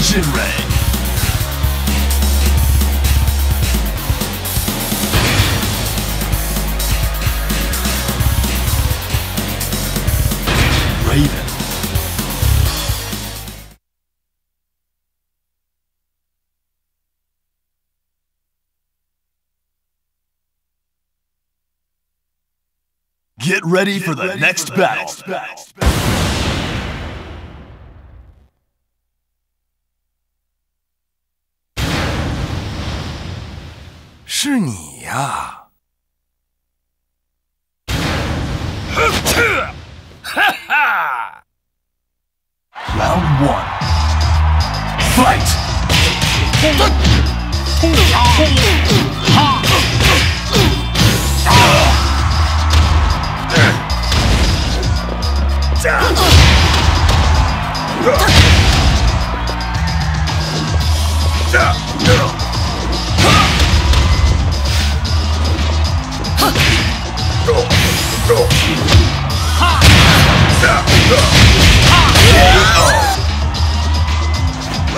Jinrei. Raven. Get ready for the next battle. 是你呀！哈哈！Round one, fight!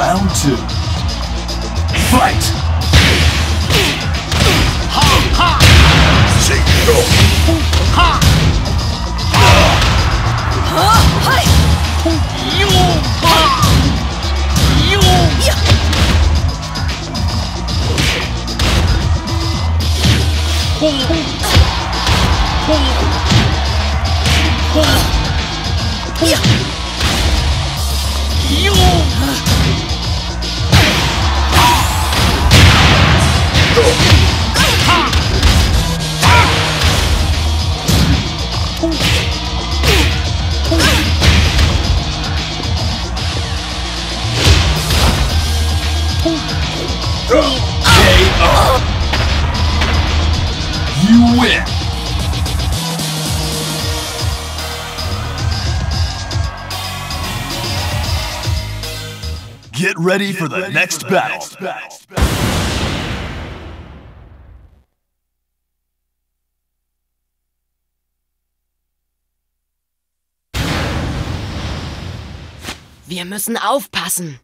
Round two. Fight! Ha ha! Shake it off! Ha! Ha! Hi! You! Ha! You! Yeah! ほんほんほほほほ Get ready for the next battle. Wir müssen aufpassen.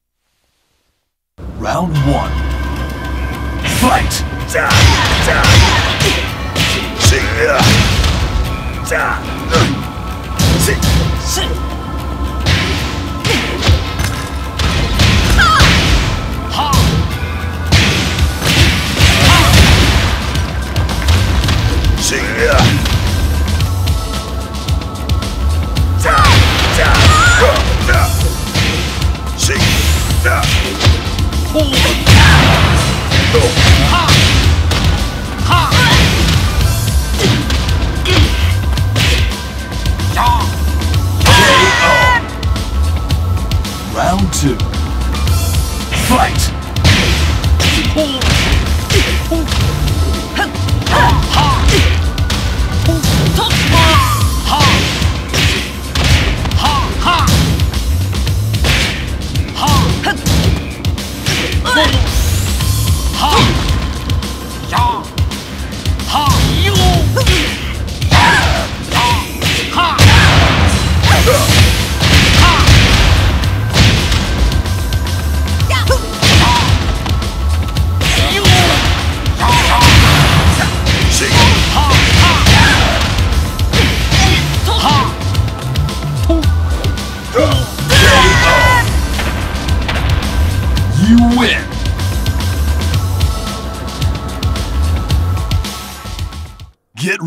Round one. Fight! 行啊！驾驾！行啊！行啊！五。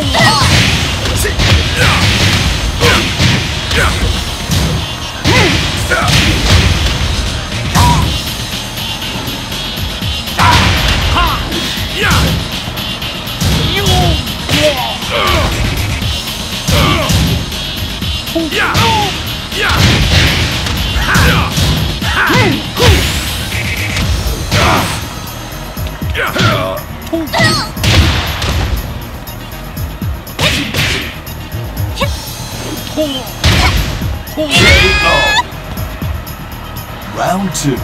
啊！是，呀，呀，呀，嘿，呀，啊，啊，哈，呀，呦，我呃，呃，呀。Two.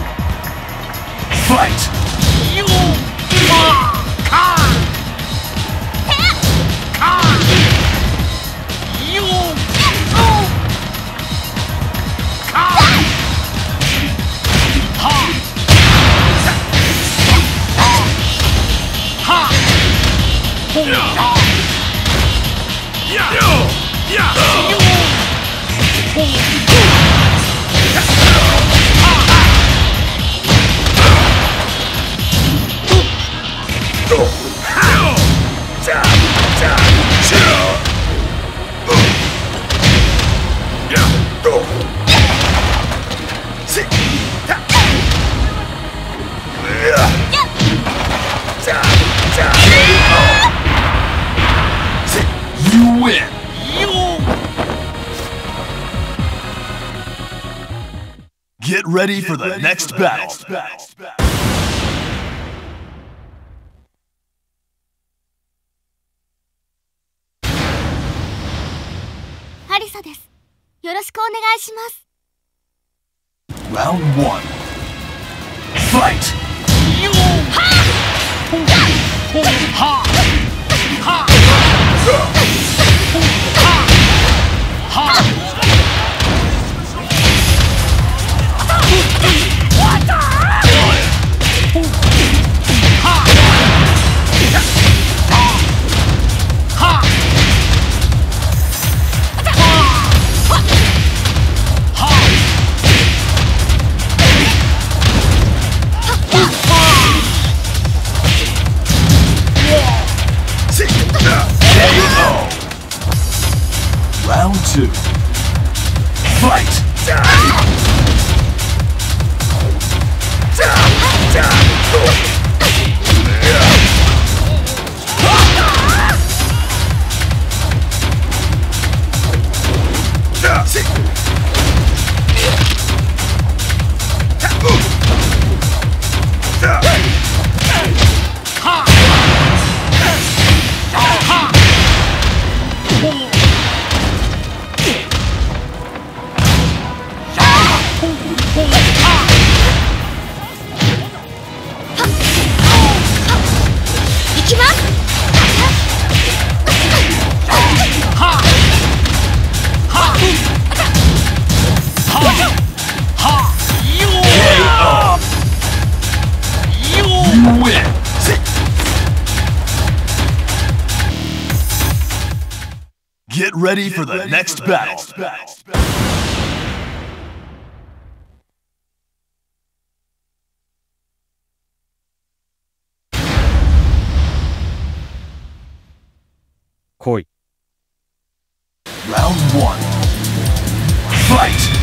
Fight! Get ready for the next battle. ハリサです。よろしくお願いします。 Round one. Fight! KO. Get ready for the next battle. 来い Round one. Fight!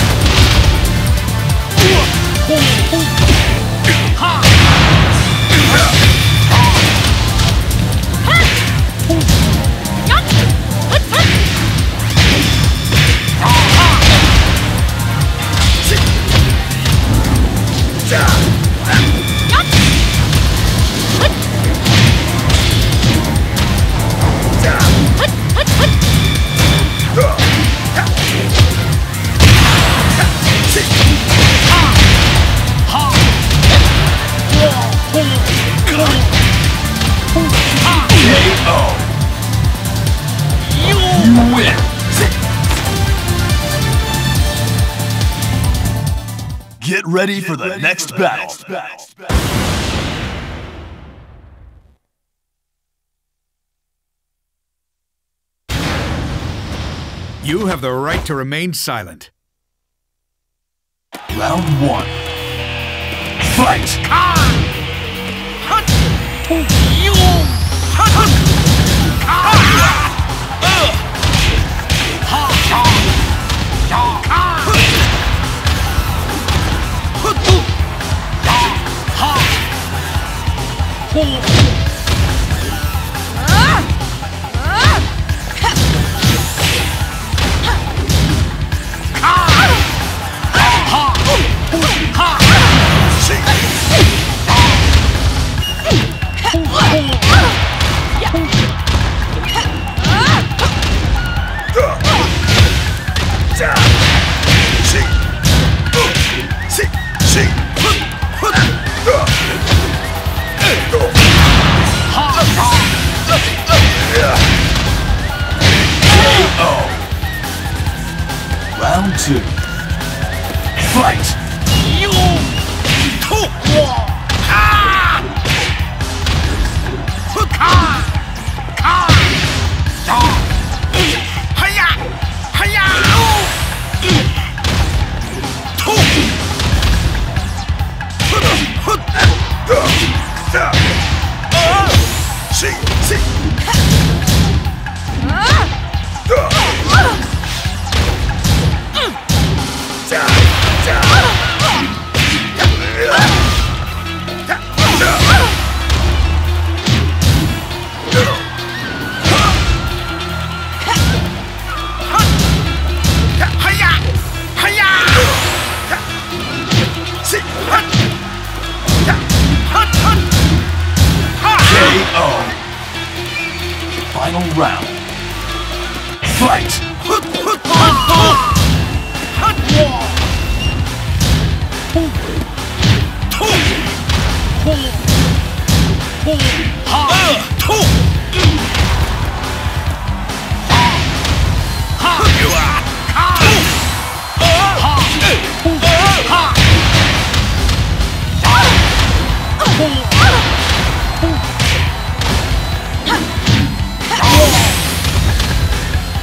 Win. Get ready for the next battle. You have the right to remain silent. Round one. Fight! Round Final round. Fight!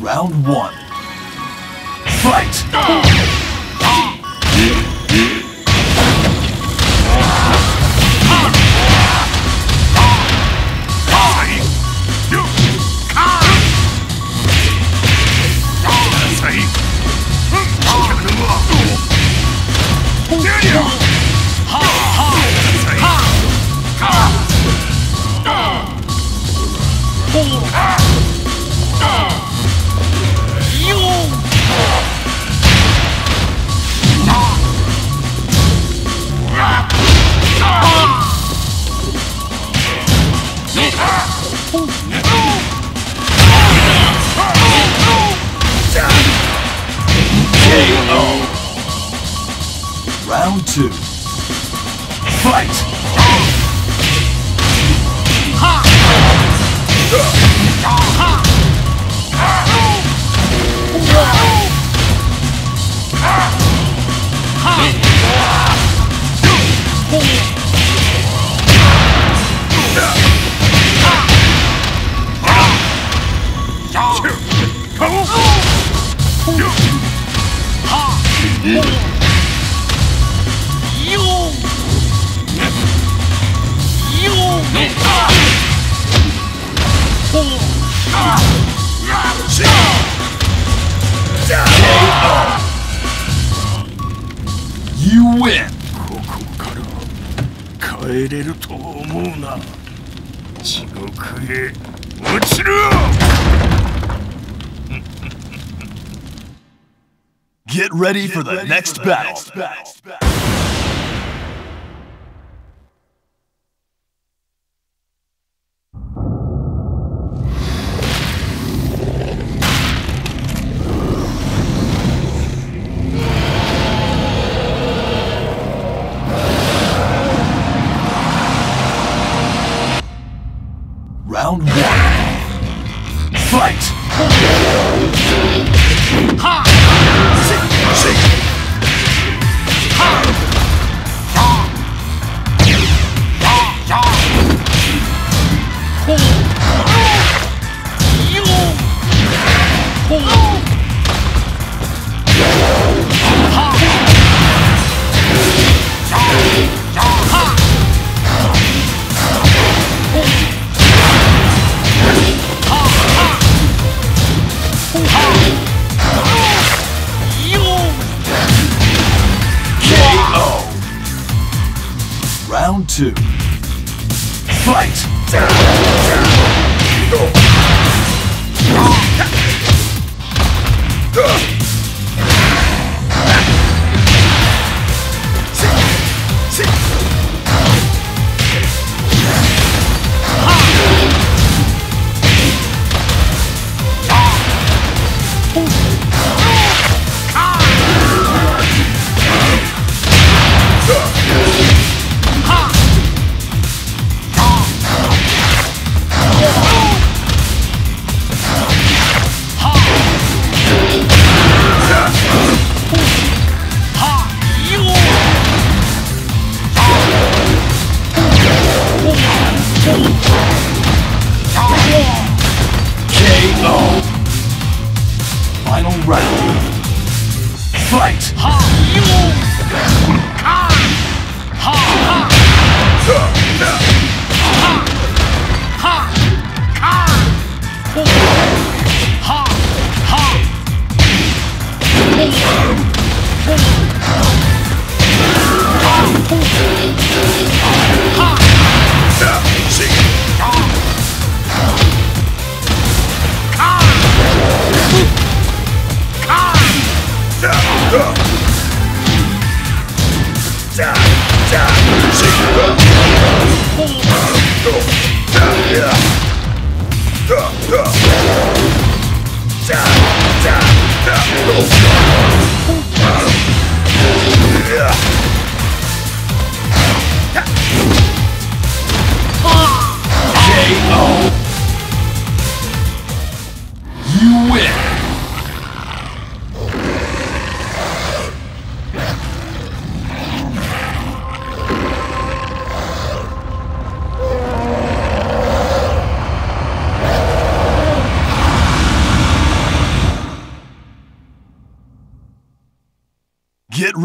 Round one. Fight! Two. Fight! You win! 帰れると思うな地獄へ落ちろ Get ready for the next battle. Two.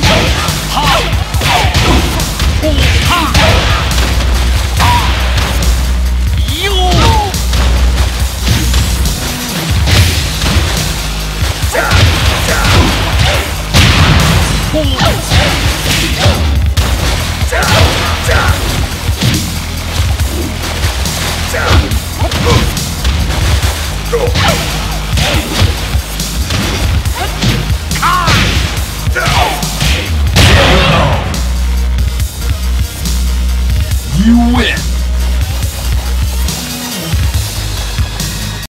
はっ